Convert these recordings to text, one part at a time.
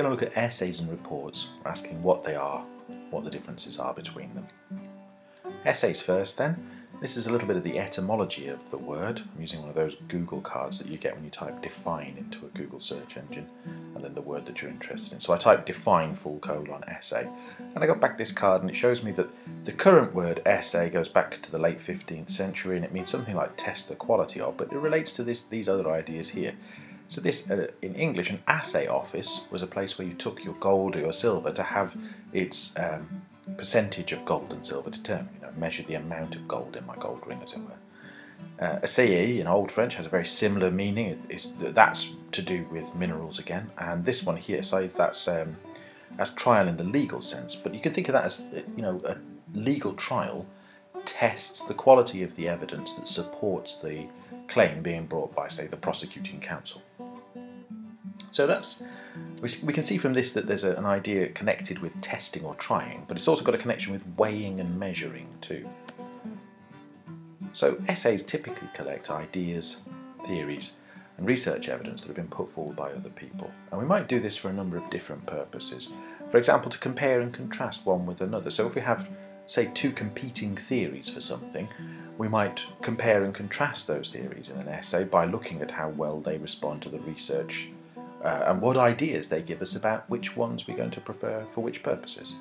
going to look at essays and reports, asking what they are, what the differences are between them. Essays first then. This is a little bit of the etymology of the word. I'm using one of those Google cards that you get when you type define into a Google search engine and then the word that you're interested in. So I type define full colon essay and I got back this card and it shows me that the current word essay goes back to the late 15th century and it means something like test the quality of, but it relates to this, these other ideas here. So this, uh, in English, an assay office was a place where you took your gold or your silver to have its um, percentage of gold and silver determined You know, measure the amount of gold in my gold ring, as it were. Uh, in Old French has a very similar meaning. It, it's, that's to do with minerals again, and this one here says that's um, trial in the legal sense. But you can think of that as you know a legal trial tests the quality of the evidence that supports the claim being brought by, say, the prosecuting counsel. So that's we can see from this that there's an idea connected with testing or trying, but it's also got a connection with weighing and measuring too. So essays typically collect ideas, theories, and research evidence that have been put forward by other people. And we might do this for a number of different purposes. For example, to compare and contrast one with another. So if we have, say, two competing theories for something, we might compare and contrast those theories in an essay by looking at how well they respond to the research uh, and what ideas they give us about which ones we're going to prefer for which purposes.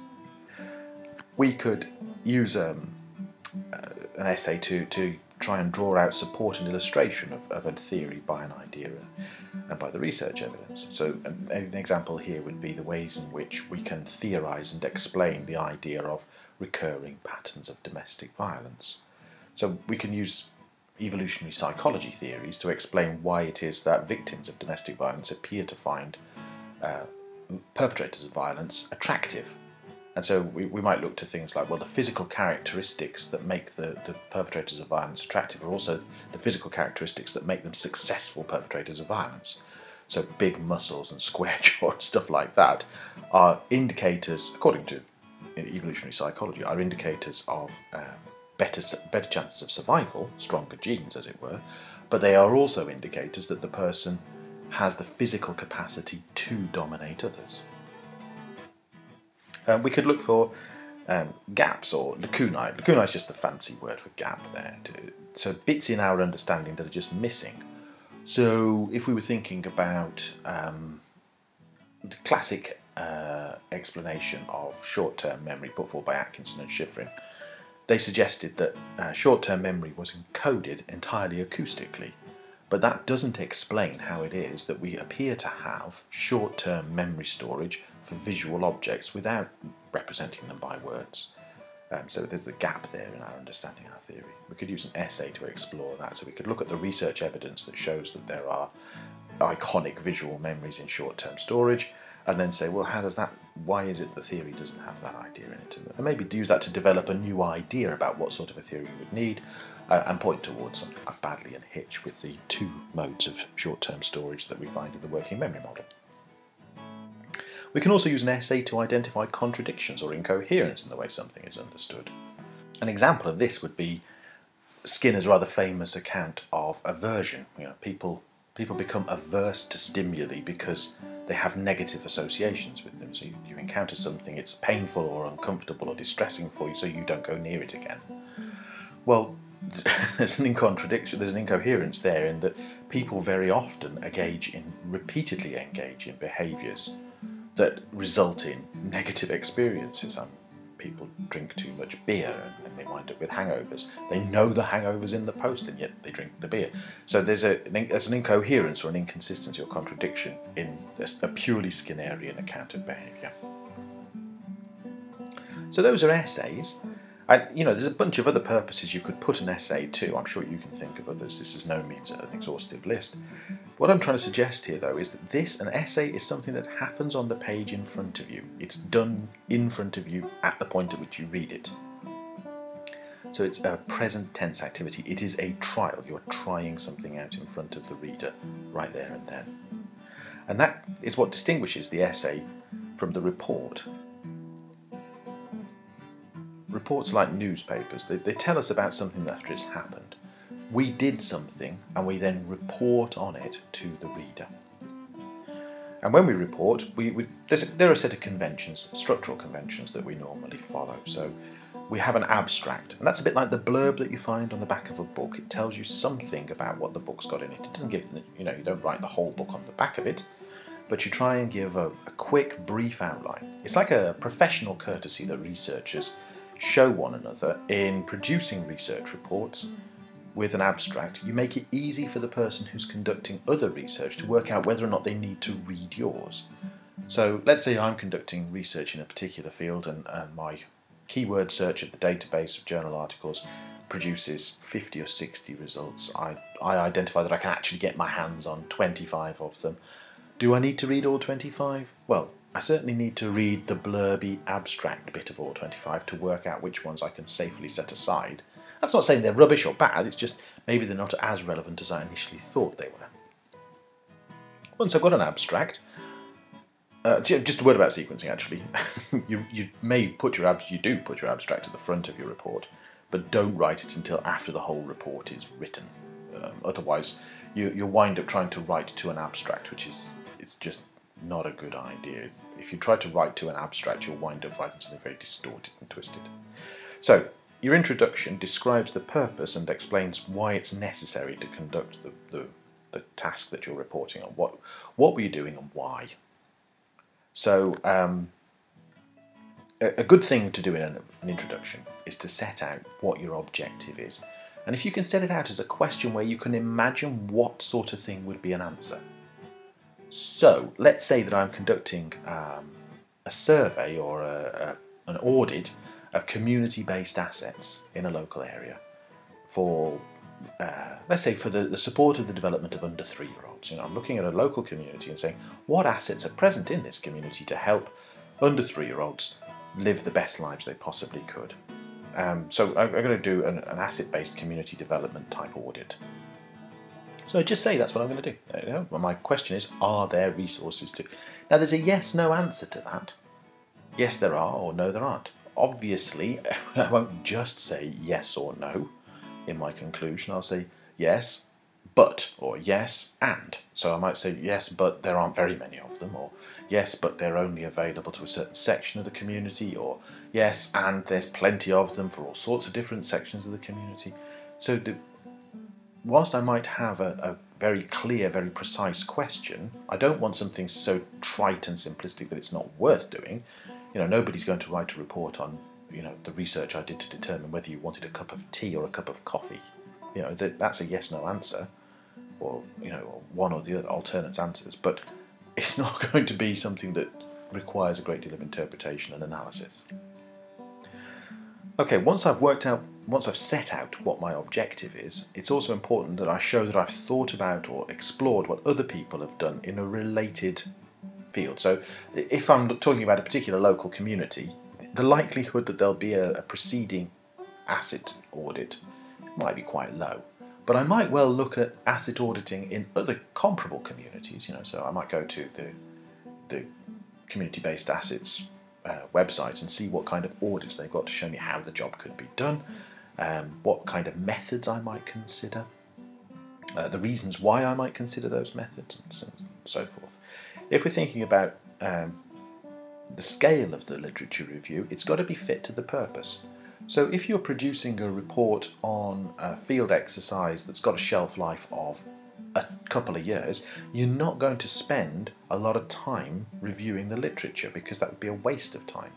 We could use um, uh, an essay to, to try and draw out support and illustration of, of a theory by an idea and by the research evidence. So an, an example here would be the ways in which we can theorise and explain the idea of recurring patterns of domestic violence. So we can use evolutionary psychology theories to explain why it is that victims of domestic violence appear to find uh, perpetrators of violence attractive. And so we, we might look to things like, well, the physical characteristics that make the, the perpetrators of violence attractive are also the physical characteristics that make them successful perpetrators of violence. So big muscles and square jaw and stuff like that are indicators, according to evolutionary psychology, are indicators of um, better, better chances of survival, stronger genes as it were, but they are also indicators that the person has the physical capacity to dominate others. Um, we could look for um, gaps or lacunae. Lacunae is just a fancy word for gap there. So bits in our understanding that are just missing. So if we were thinking about um, the classic uh, explanation of short-term memory put forward by Atkinson and Shiffrin, they suggested that uh, short-term memory was encoded entirely acoustically, but that doesn't explain how it is that we appear to have short-term memory storage for visual objects without representing them by words. Um, so there's a gap there in our understanding our theory. We could use an essay to explore that. So we could look at the research evidence that shows that there are iconic visual memories in short-term storage and then say, well, how does that, why is it the theory doesn't have that idea in it? And maybe use that to develop a new idea about what sort of a theory you would need uh, and point towards something like Baddeley and Hitch with the two modes of short-term storage that we find in the working memory model. We can also use an essay to identify contradictions or incoherence in the way something is understood. An example of this would be Skinner's rather famous account of aversion. You know, people people become averse to stimuli because they have negative associations with them. So you, you encounter something, it's painful or uncomfortable or distressing for you, so you don't go near it again. Well, there's an contradiction, there's an incoherence there in that people very often engage in, repeatedly engage in behaviours that result in negative experiences. Um, people drink too much beer and they wind up with hangovers. They know the hangover's in the post and yet they drink the beer. So there's, a, there's an incoherence or an inconsistency or contradiction in a purely Skinnerian account of behaviour. So those are essays. And, you know, there's a bunch of other purposes you could put an essay to. I'm sure you can think of others. This is no means an exhaustive list. What I'm trying to suggest here, though, is that this, an essay, is something that happens on the page in front of you. It's done in front of you at the point at which you read it. So it's a present tense activity. It is a trial. You're trying something out in front of the reader right there and then. And that is what distinguishes the essay from the report. Reports like newspapers, they, they tell us about something after it's happened we did something and we then report on it to the reader. And when we report, we, we there are a set of conventions, structural conventions that we normally follow. So we have an abstract, and that's a bit like the blurb that you find on the back of a book. It tells you something about what the book's got in it. It doesn't give, you know, you don't write the whole book on the back of it, but you try and give a, a quick, brief outline. It's like a professional courtesy that researchers show one another in producing research reports with an abstract, you make it easy for the person who's conducting other research to work out whether or not they need to read yours. So let's say I'm conducting research in a particular field and, and my keyword search of the database of journal articles produces 50 or 60 results. I, I identify that I can actually get my hands on 25 of them. Do I need to read all 25? Well, I certainly need to read the blurby abstract bit of all 25 to work out which ones I can safely set aside that's not saying they're rubbish or bad, it's just maybe they're not as relevant as I initially thought they were. Once I've got an abstract, uh, just a word about sequencing actually. you, you may put your abstract, you do put your abstract at the front of your report, but don't write it until after the whole report is written. Um, otherwise, you, you'll wind up trying to write to an abstract, which is it's just not a good idea. If you try to write to an abstract, you'll wind up writing something very distorted and twisted. So your introduction describes the purpose and explains why it's necessary to conduct the, the, the task that you're reporting on. What, what were you doing and why? So, um, a, a, good thing to do in an, an introduction is to set out what your objective is. And if you can set it out as a question where you can imagine what sort of thing would be an answer. So, let's say that I'm conducting um, a survey or a, a, an audit of community-based assets in a local area for, uh, let's say, for the, the support of the development of under three-year-olds. You know, I'm looking at a local community and saying, what assets are present in this community to help under three-year-olds live the best lives they possibly could. Um, so I'm, I'm, going to do an, an asset-based community development type audit. So I just say that's what I'm going to do. You know, well, my question is, are there resources to... Now there's a yes-no answer to that. Yes, there are, or no, there aren't obviously, I won't just say yes or no in my conclusion. I'll say yes, but, or yes, and. So I might say yes, but there aren't very many of them, or yes, but they're only available to a certain section of the community, or yes, and there's plenty of them for all sorts of different sections of the community. So the, whilst I might have a, a very clear, very precise question, I don't want something so trite and simplistic that it's not worth doing. You know, nobody's going to write a report on, you know, the research I did to determine whether you wanted a cup of tea or a cup of coffee. You know, that, that's a yes/no answer, or you know, one or the other alternate answers. But it's not going to be something that requires a great deal of interpretation and analysis. Okay, once I've worked out, once I've set out what my objective is, it's also important that I show that I've thought about or explored what other people have done in a related field. So if I'm talking about a particular local community, the likelihood that there'll be a, a preceding asset audit might be quite low. But I might well look at asset auditing in other comparable communities, you know, so I might go to the, the community-based assets uh, website and see what kind of audits they've got to show me how the job could be done, um, what kind of methods I might consider, uh, the reasons why I might consider those methods, and so, so forth. If we're thinking about um, the scale of the literature review, it's got to be fit to the purpose. So if you're producing a report on a field exercise that's got a shelf life of a couple of years, you're not going to spend a lot of time reviewing the literature because that would be a waste of time.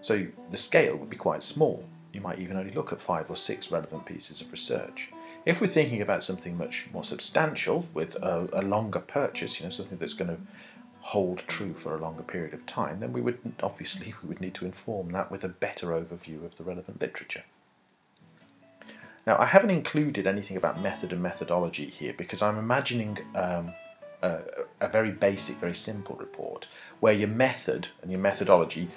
So the scale would be quite small. You might even only look at five or six relevant pieces of research. If we're thinking about something much more substantial with a, a longer purchase, you know, something that's going to hold true for a longer period of time, then we would obviously we would need to inform that with a better overview of the relevant literature. Now I haven't included anything about method and methodology here because I'm imagining um, a, a very basic, very simple report where your method and your methodology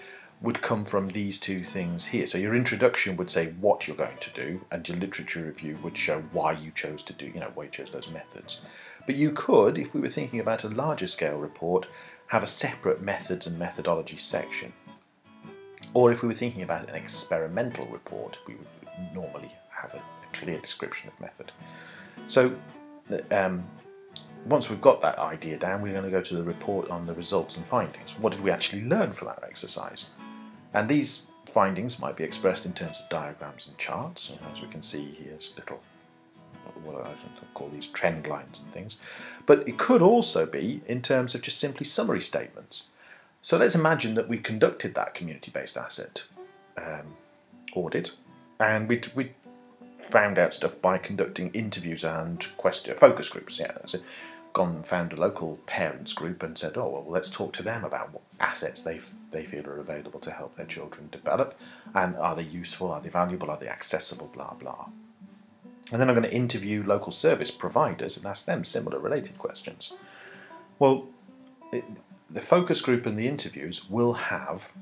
would come from these two things here. So your introduction would say what you're going to do, and your literature review would show why you chose to do, you know, why you chose those methods. But you could, if we were thinking about a larger scale report, have a separate methods and methodology section. Or if we were thinking about an experimental report, we would normally have a, a clear description of method. So um, once we've got that idea down, we're going to go to the report on the results and findings. What did we actually learn from our exercise? And these findings might be expressed in terms of diagrams and charts. Know, as we can see here, little what I call these trend lines and things. But it could also be in terms of just simply summary statements. So let's imagine that we conducted that community-based asset um, audit, and we we found out stuff by conducting interviews and question focus groups. Yeah, so gone and found a local parents group and said, oh well, let's talk to them about what assets they they feel are available to help their children develop, and are they useful, are they valuable, are they accessible, blah blah. And then I'm going to interview local service providers and ask them similar related questions. Well, it, the focus group and the interviews will have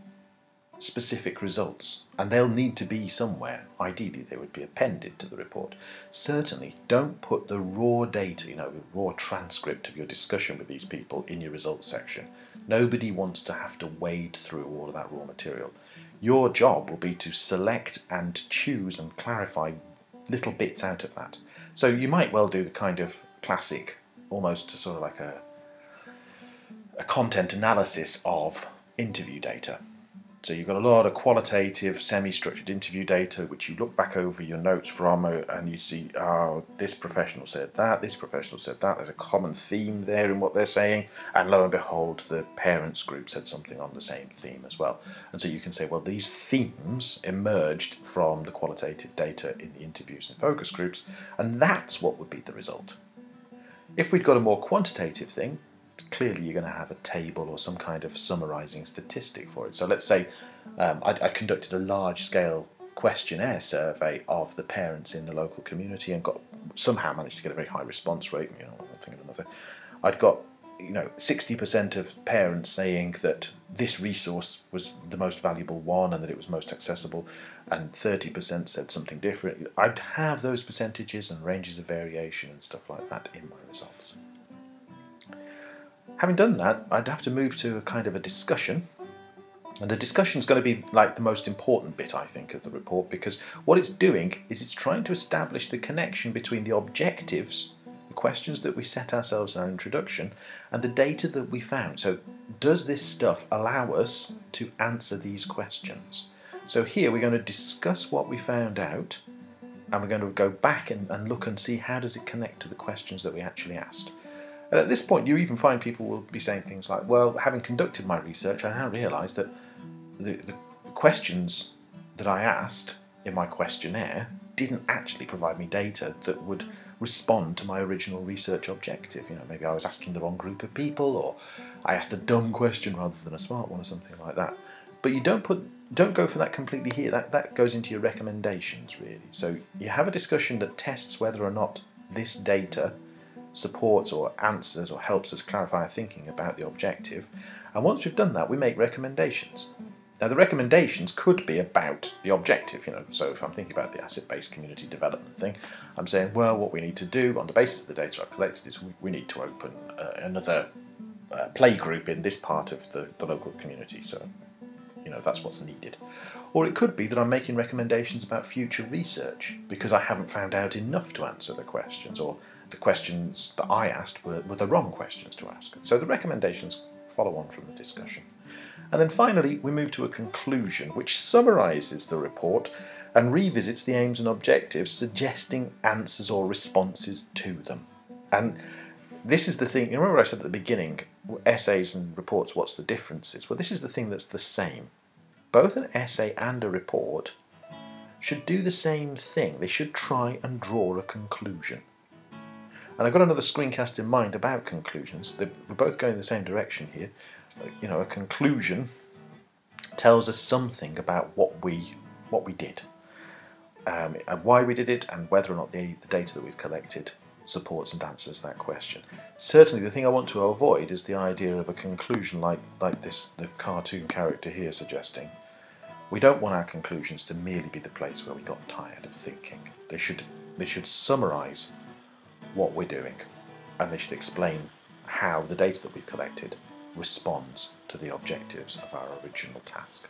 specific results and they'll need to be somewhere. Ideally, they would be appended to the report. Certainly, don't put the raw data, you know, the raw transcript of your discussion with these people in your results section. Nobody wants to have to wade through all of that raw material. Your job will be to select and choose and clarify little bits out of that. So you might well do the kind of classic, almost sort of like a, a content analysis of interview data. So you've got a lot of qualitative, semi-structured interview data, which you look back over your notes from, uh, and you see, oh, this professional said that, this professional said that. There's a common theme there in what they're saying, and lo and behold, the parents group said something on the same theme as well. And so you can say, well, these themes emerged from the qualitative data in the interviews and focus groups, and that's what would be the result. If we'd got a more quantitative thing, clearly you're going to have a table or some kind of summarizing statistic for it. So let's say um, I, I, conducted a large scale questionnaire survey of the parents in the local community and got somehow managed to get a very high response rate. You know, one thing of another. I'd got you know 60% of parents saying that this resource was the most valuable one and that it was most accessible and 30% said something different i'd have those percentages and ranges of variation and stuff like that in my results Having done that, I'd have to move to a kind of a discussion. And the discussion is going to be like the most important bit, I think, of the report because what it's doing is it's trying to establish the connection between the objectives, the questions that we set ourselves in our introduction, and the data that we found. So, does this stuff allow us to answer these questions? So, here we're going to discuss what we found out and we're going to go back and, and look and see how does it connect to the questions that we actually asked. And at this point, you even find people will be saying things like, well, having conducted my research, I now realise that the, the questions that I asked in my questionnaire didn't actually provide me data that would respond to my original research objective. You know, maybe I was asking the wrong group of people, or I asked a dumb question rather than a smart one, or something like that. But you don't put, don't go for that completely here. That that goes into your recommendations really. So you have a discussion that tests whether or not this data supports or answers or helps us clarify our thinking about the objective. And once we've done that, we make recommendations. Now, the recommendations could be about the objective, you know. So, if I'm thinking about the asset based community development thing, I'm saying, well, what we need to do on the basis of the data I've collected is we, need to open uh, another uh, play group in this part of the, the local community. So, you know, that's what's needed. Or it could be that I'm making recommendations about future research because I haven't found out enough to answer the questions, or the questions that I asked were, were the wrong questions to ask. So the recommendations follow on from the discussion. And then finally, we move to a conclusion which summarises the report and revisits the aims and objectives, suggesting answers or responses to them. And this is the thing, you remember I said at the beginning, essays and reports, what's the differences? Well, this is the thing that's the same. Both an essay and a report should do the same thing. They should try and draw a conclusion. And I've got another screencast in mind about conclusions. We're both going in the same direction here. You know, a conclusion tells us something about what we what we did, um, and why we did it, and whether or not the, the data that we've collected supports and answers that question. Certainly, the thing I want to avoid is the idea of a conclusion like like this the cartoon character here suggesting. We don't want our conclusions to merely be the place where we got tired of thinking. They should they should summarise what we're doing and they should explain how the data that we've collected responds to the objectives of our original task.